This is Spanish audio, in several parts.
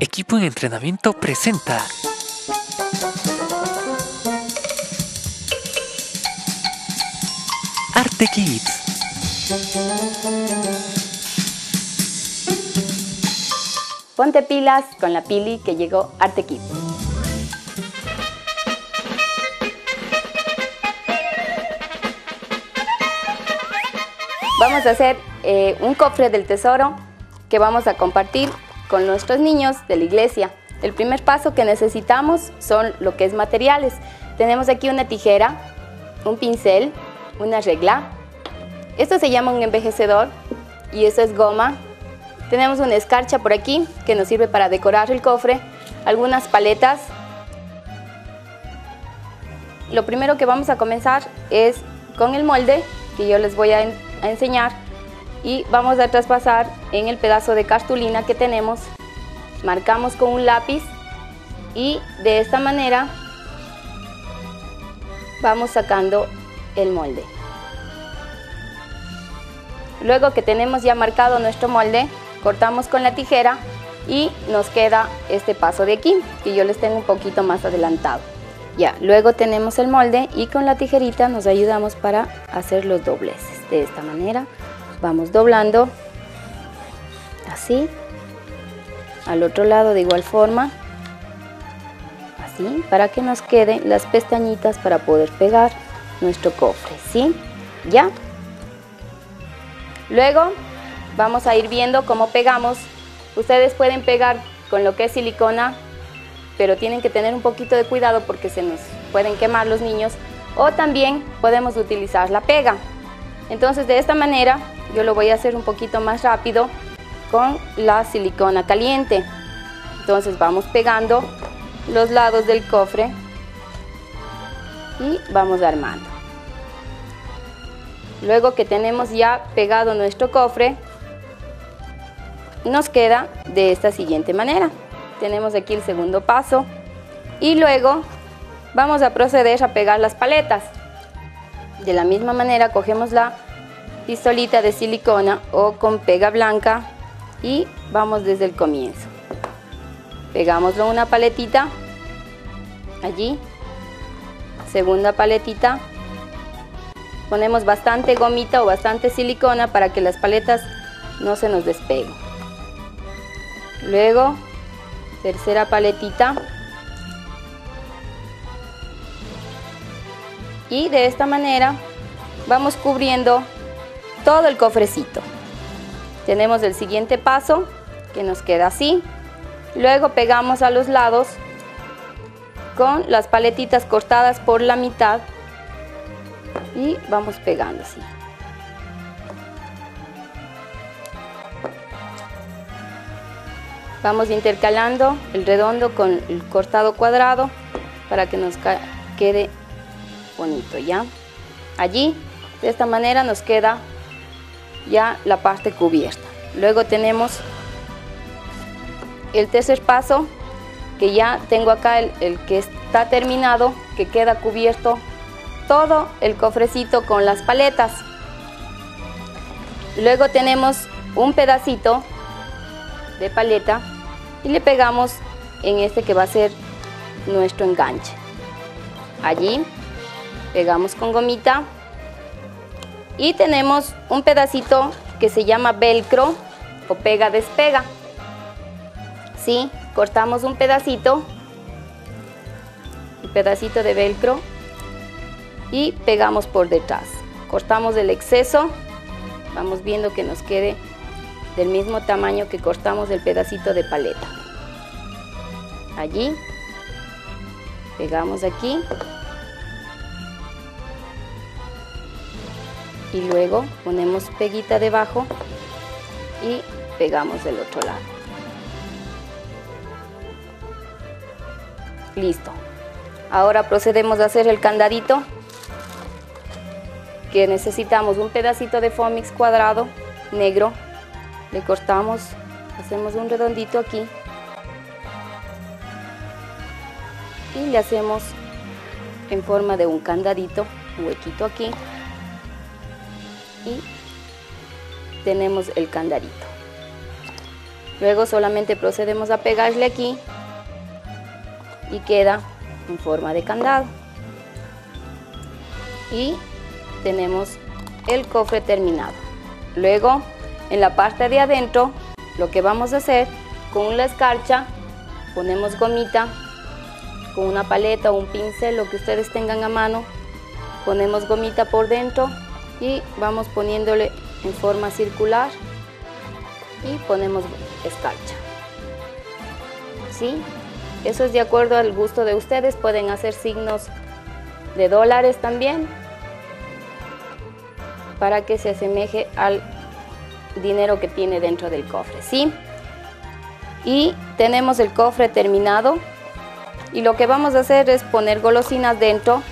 Equipo en entrenamiento presenta. Arte Kids. Ponte pilas con la pili que llegó Arte Kids. Vamos a hacer eh, un cofre del tesoro que vamos a compartir con nuestros niños de la iglesia. El primer paso que necesitamos son lo que es materiales. Tenemos aquí una tijera, un pincel, una regla. Esto se llama un envejecedor y eso es goma. Tenemos una escarcha por aquí que nos sirve para decorar el cofre, algunas paletas. Lo primero que vamos a comenzar es con el molde que yo les voy a, a enseñar y vamos a traspasar en el pedazo de cartulina que tenemos. Marcamos con un lápiz y de esta manera vamos sacando el molde. Luego que tenemos ya marcado nuestro molde, cortamos con la tijera y nos queda este paso de aquí, que yo les tengo un poquito más adelantado. Ya, luego tenemos el molde y con la tijerita nos ayudamos para hacer los dobleces. De esta manera vamos doblando, así, al otro lado de igual forma, así, para que nos queden las pestañitas para poder pegar nuestro cofre, ¿sí? ¿Ya? Luego vamos a ir viendo cómo pegamos. Ustedes pueden pegar con lo que es silicona, pero tienen que tener un poquito de cuidado porque se nos pueden quemar los niños. O también podemos utilizar la pega. Entonces de esta manera yo lo voy a hacer un poquito más rápido con la silicona caliente. Entonces vamos pegando los lados del cofre y vamos armando. Luego que tenemos ya pegado nuestro cofre, nos queda de esta siguiente manera. Tenemos aquí el segundo paso y luego vamos a proceder a pegar las paletas. De la misma manera cogemos la pistolita de silicona o con pega blanca y vamos desde el comienzo. Pegámoslo una paletita, allí, segunda paletita, ponemos bastante gomita o bastante silicona para que las paletas no se nos despeguen. Luego, tercera paletita. Y de esta manera vamos cubriendo todo el cofrecito. Tenemos el siguiente paso que nos queda así. Luego pegamos a los lados con las paletitas cortadas por la mitad y vamos pegando así. Vamos intercalando el redondo con el cortado cuadrado para que nos quede bonito, ¿ya? Allí, de esta manera nos queda ya la parte cubierta. Luego tenemos el tercer paso, que ya tengo acá el, que está terminado, que queda cubierto todo el cofrecito con las paletas. Luego tenemos un pedacito de paleta y le pegamos en este que va a ser nuestro enganche. Allí pegamos con gomita y tenemos un pedacito que se llama velcro o pega despega. ¿Sí? Cortamos un pedacito, un pedacito de velcro y pegamos por detrás. Cortamos el exceso, vamos viendo que nos quede del mismo tamaño que cortamos el pedacito de paleta. Allí, pegamos aquí y luego ponemos peguita debajo y pegamos del otro lado. Listo. Ahora procedemos a hacer el candadito que necesitamos un pedacito de Fomix cuadrado negro. Le cortamos, hacemos un redondito aquí y le hacemos en forma de un candadito, huequito aquí y tenemos el candadito. Luego solamente procedemos a pegarle aquí y queda en forma de candado. Y tenemos el cofre terminado. Luego, en la parte de adentro, lo que vamos a hacer con la escarcha, ponemos gomita, con una paleta o un pincel, lo que ustedes tengan a mano, ponemos gomita por dentro y vamos poniéndole en forma circular y ponemos escarcha. ¿Sí? Eso es de acuerdo al gusto de ustedes, pueden hacer signos de dólares también para que se asemeje al dinero que tiene dentro del cofre, ¿sí? Y tenemos el cofre terminado y lo que vamos a hacer es poner golosinas dentro.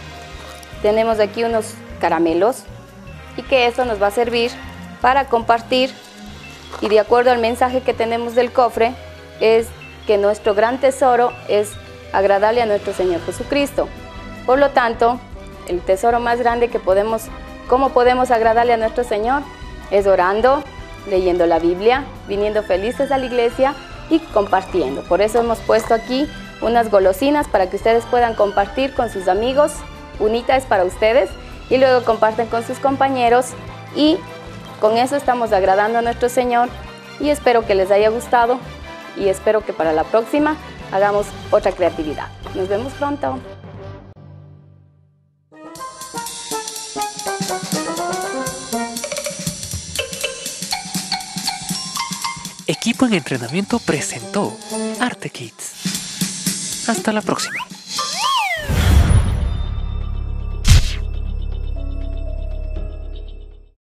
Tenemos aquí unos caramelos y que eso nos va a servir para compartir y de acuerdo al mensaje que tenemos del cofre es que nuestro gran tesoro es agradarle a nuestro Señor Jesucristo. Por lo tanto, el tesoro más grande que podemos, ¿cómo podemos agradarle a nuestro Señor? Es orando, leyendo la Biblia, viniendo felices a la iglesia y compartiendo. Por eso hemos puesto aquí unas golosinas para que ustedes puedan compartir con sus amigos. Unita es para ustedes y luego comparten con sus compañeros y con eso estamos agradando a nuestro Señor y espero que les haya gustado y espero que para la próxima hagamos otra creatividad. Nos vemos pronto. Equipo en entrenamiento presentó Arte Kids. Hasta la próxima.